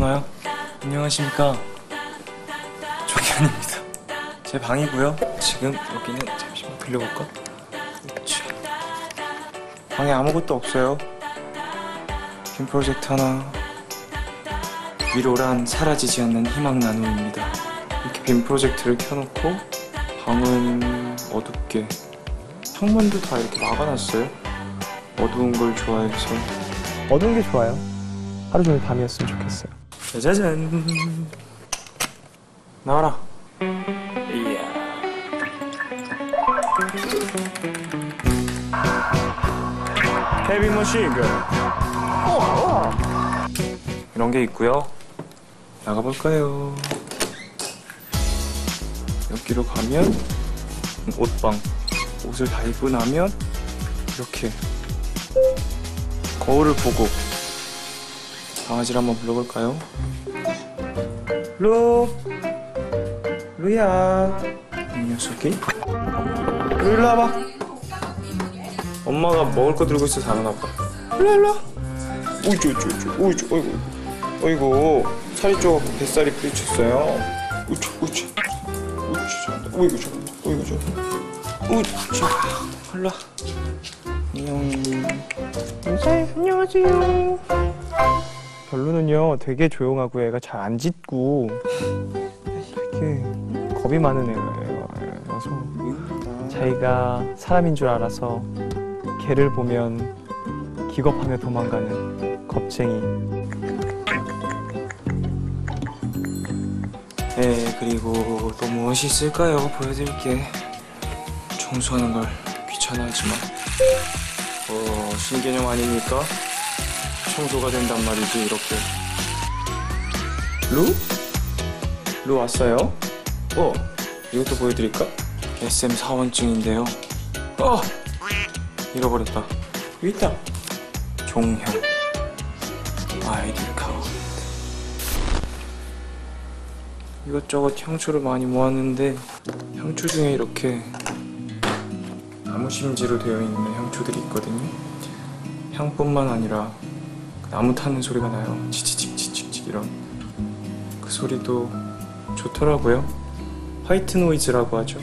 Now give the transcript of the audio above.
나오나요? 안녕하십니까. 조기현입니다. 제 방이고요. 지금 여기는 잠시만 들려볼까? 그렇지. 방에 아무것도 없어요. 빔 프로젝트 하나. 위로란 사라지지 않는 희망 나눔입니다. 이렇게 빔 프로젝트를 켜놓고 방은 어둡게 창문도 다 이렇게 막아놨어요. 어두운 걸 좋아해서 어두운 게 좋아요. 하루 종일 밤이었으면 좋겠어요. 짜자잔. 나와라. 이야. 헤비 머신건 이런 게 있고요. 나가볼까요? 여기로 가면 옷방. 옷을 다 입고 나면 이렇게 거울을 보고 강아지를 한번 불러볼까요? 루 루야. 이 녀석이? 루 일로 와봐. 엄마가 먹을 거 들고 있어서 안 와봐 일로 일로. 와 우이쭈 우이쭈 우이쭈 우이쭈. 어이구. 어이구. 살이 쪄갖고 뱃살이 부딪혔어요. 우이쭈 우이쭈. 우이쭈 잘한다. 우이구 잘한다. 우이구 잘한다. 우이쭈. 일로 와. 안녕. 인사해. 안녕하세요 별로는요 되게 조용하고 애가 잘 안 짖고 이렇게 겁이 많은 애라서 자기가 사람인 줄 알아서 개를 보면 기겁하며 도망가는 겁쟁이 네, 그리고 또 무엇이 있을까요? 보여드릴게. 청소하는 걸 귀찮아하지만, 어, 신개념 아닙니까? 청소가 된단 말이지, 이렇게. 루? 루 왔어요? 어, 이것도 보여드릴까? SM 사원증인데요. 어! 잃어버렸다. 여기 있다. 종형. 아이디 카운트. 이것저것 향초를 많이 모았는데 향초 중에 이렇게 나무 심지로 되어 있는 향초들이 있거든요. 향뿐만 아니라 그 나무 타는 소리가 나요. 치치칙치칙칙 이런 그 소리도 좋더라고요. white noise라고 하죠.